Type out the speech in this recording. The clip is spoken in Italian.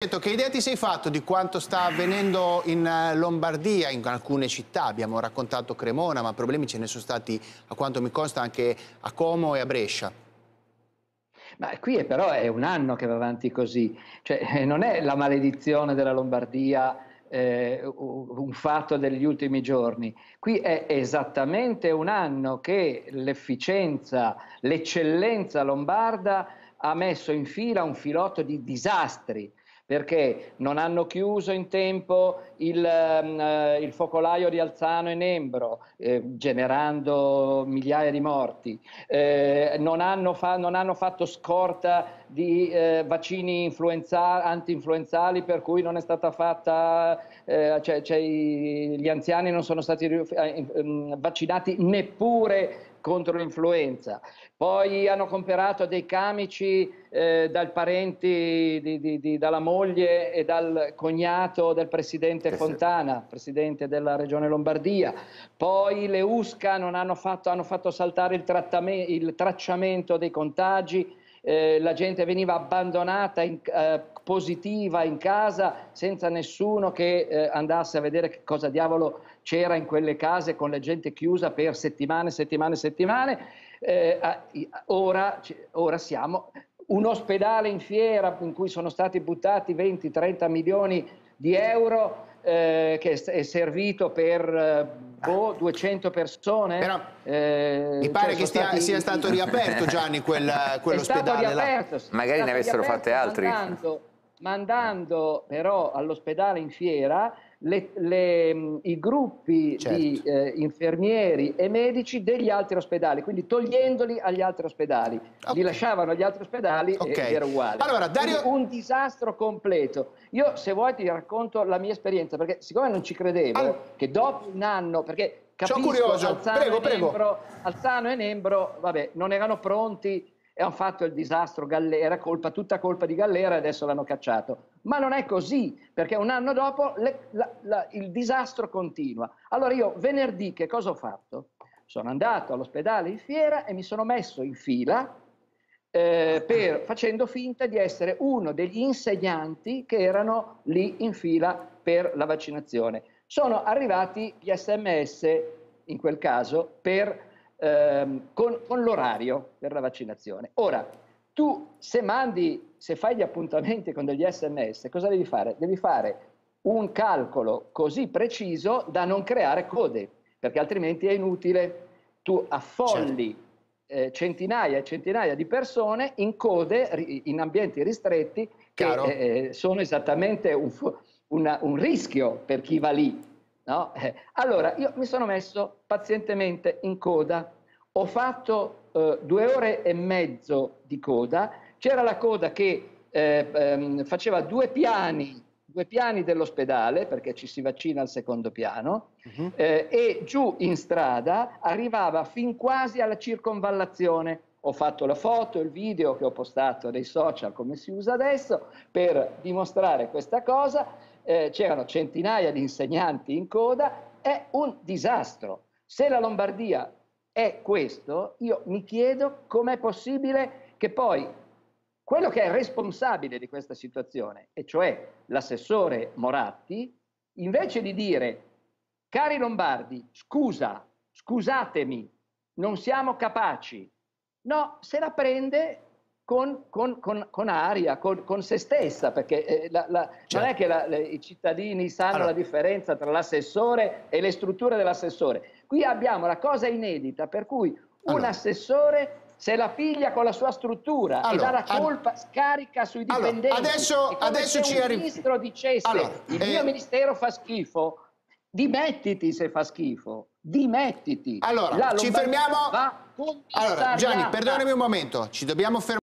Che idea ti sei fatto di quanto sta avvenendo in eh, Lombardia, in alcune città? Abbiamo raccontato Cremona, ma problemi ce ne sono stati, a quanto mi consta, anche a Como e a Brescia. Ma qui è, però è un anno che va avanti così, cioè eh, non è la maledizione della Lombardia eh, un fatto degli ultimi giorni, qui è esattamente un anno che l'efficienza, l'eccellenza lombarda ha messo in fila un filotto di disastri perché non hanno chiuso in tempo il, uh, il focolaio di Alzano e Nembro, eh, generando migliaia di morti, eh, non, hanno non, hanno fatto scorta di eh, vaccini anti-influenzali per cui non è stata fatta, eh, cioè, cioè, gli anziani non sono stati eh, vaccinati neppure contro l'influenza. Poi hanno comperato dei camici eh, dal parenti, di, di, di, dalla moglie e dal cognato del presidente Fontana, presidente della regione Lombardia. Poi le USCA hanno fatto, hanno fatto saltare il, il tracciamento dei contagi eh, la gente veniva abbandonata in, eh, positiva in casa senza nessuno che eh, andasse a vedere che cosa diavolo c'era in quelle case con la gente chiusa per settimane, settimane, settimane. Eh, ora, ora siamo un ospedale in fiera in cui sono stati buttati 20-30 milioni di euro eh, che è servito per eh, boh, 200 persone. Però eh, mi pare cioè che stia, stati... sia stato riaperto Gianni quel, quell'ospedale. È stato riaperto, Magari ne avessero fatte altri. Mandando, mandando però all'ospedale in fiera le, le, i gruppi certo. di eh, infermieri e medici degli altri ospedali, quindi togliendoli agli altri ospedali. Okay. Li lasciavano agli altri ospedali okay. e era uguale. Allora, Dario... un disastro completo. Io se vuoi ti racconto la mia esperienza, perché siccome non ci credevo, allora... che dopo un anno, perché capisco curioso. Alzano, prego, e prego. Nembro, Alzano e Nembro, vabbè, non erano pronti e hanno fatto il disastro Gallera, colpa, tutta colpa di Gallera e adesso l'hanno cacciato. Ma non è così, perché un anno dopo le, la, la, il disastro continua. Allora io venerdì che cosa ho fatto? Sono andato all'ospedale in fiera e mi sono messo in fila eh, per, facendo finta di essere uno degli insegnanti che erano lì in fila per la vaccinazione. Sono arrivati gli sms, in quel caso, per ehm, con, con l'orario per la vaccinazione. Ora, tu se mandi, se fai gli appuntamenti con degli sms, cosa devi fare? Devi fare un calcolo così preciso da non creare code, perché altrimenti è inutile. Tu affolli certo. eh, centinaia e centinaia di persone in code, in ambienti ristretti, che eh, sono esattamente un, una, un rischio per chi va lì. No? Eh, allora, io mi sono messo pazientemente in coda, ho fatto eh, due ore e mezzo di coda, c'era la coda che eh, ehm, faceva due piani, due piani dell'ospedale, perché ci si vaccina al secondo piano, uh -huh. e giù in strada arrivava fin quasi alla circonvallazione. Ho fatto la foto, il video che ho postato nei social, come si usa adesso, per dimostrare questa cosa eh, c'erano centinaia di insegnanti in coda, è un disastro. Se la Lombardia è questo, io mi chiedo com'è possibile che poi quello che è responsabile di questa situazione, e cioè l'assessore Moratti, invece di dire, cari lombardi, scusa, scusatemi, non siamo capaci, no, se la prende con, con, con, con aria, con, se stessa, perché eh, la, la, certo. non è che la, le, i cittadini sanno allora. la differenza tra l'assessore e le strutture dell'assessore. Qui abbiamo la cosa inedita per cui un allora. assessore se la piglia con la sua struttura allora, e dà la colpa, scarica sui dipendenti. Allora, adesso, adesso se un ministro dicesse allora, il eh... mio ministero fa schifo, dimettiti se fa schifo, dimettiti. Allora, ci fermiamo. Allora, Gianni, perdonami un momento, ci dobbiamo fermare.